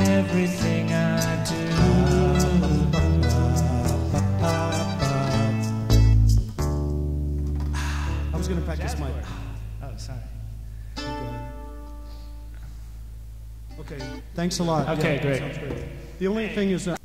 everything I do. I was going to practice my. Oh, sorry. Okay, thanks a lot. Okay, Yeah, great. sounds great. The only thing is, that.